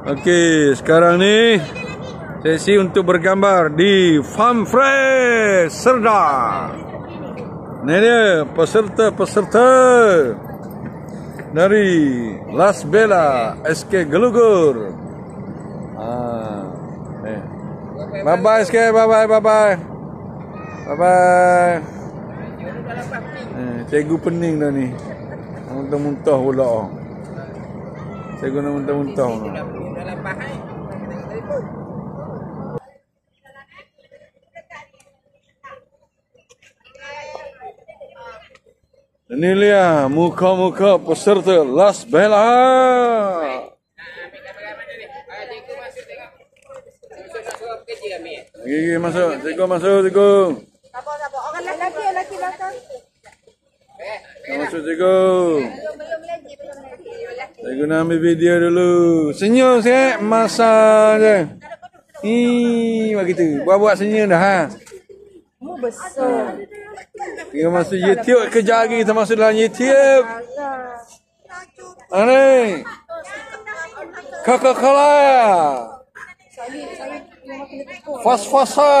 Okey, sekarang ni sesi untuk bergambar di Farm Fresh Serda. Ini dia peserta-peserta dari Las Bella SK Gelugur. Ah, eh. Bye bye SK, bye bye, bye bye. Bye bye. Eh, cikgu pening dah ni. Muntah-muntah pula. Cikgu nak muntah-muntah. Ini dia muka-muka peserta Las Bella. Gigi masuk, cikgu masuk, cikgu. Sabar, sabar. Orang lelaki, lelaki belakang. Masuk cikgu. Lagi. Cikgu nak ambil video dulu. Senyum sikit, masa je. Ih, begitu. Buat-buat senyum dah ha. Mu besar. Kita masuk YouTube kejap lagi kita masuk dalam YouTube. Ani. Coca-Cola. Fas-fasa.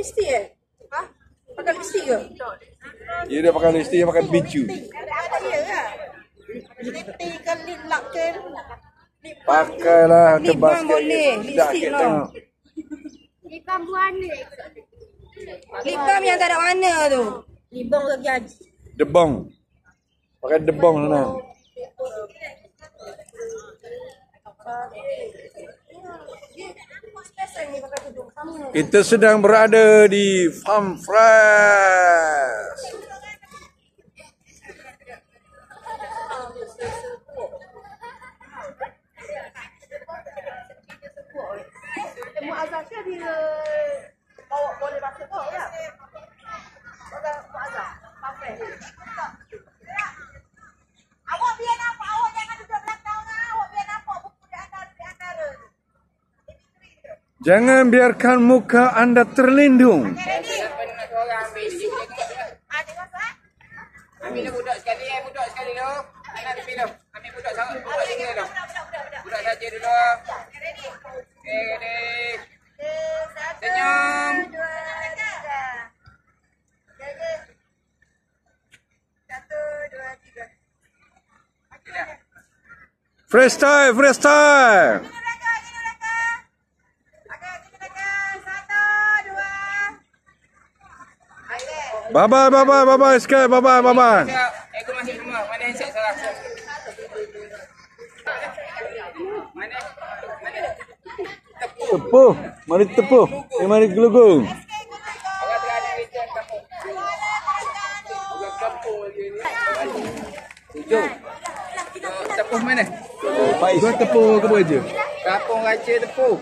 Lipstick eh? Ha? Pakai lipstick ke? Dia dah pakai lipstick, dia pakai biju. Ada dia ke? Lipstick ke lip lock ke? Pakailah Lip tebas balm boleh, lipstick no. tengok. Ikan buana. Lip balm yang tak ada warna tu. Libang lagi aja. Debong. Pakai debong sana. Kita sedang berada di Farm Fresh. Mu azab ke bila Jangan biarkan muka anda terlindung. Ah. Ambil budak sekali eh, budak sekali. Anak. Ambil budak sama budak. Budak saja dulu. Okey, ready. Senyum. Freestyle, freestyle. Bye bye, bye bye, bye bye, sekali, bye bye, bye bye. Aku masuk semua. Mana yang siap salah? Mana? Mana? Tepuh, mari tepuh. Eh, mari gelugung. Tepuk mana? Gua tepuh ke apa je? Kampung Raja Tepuk.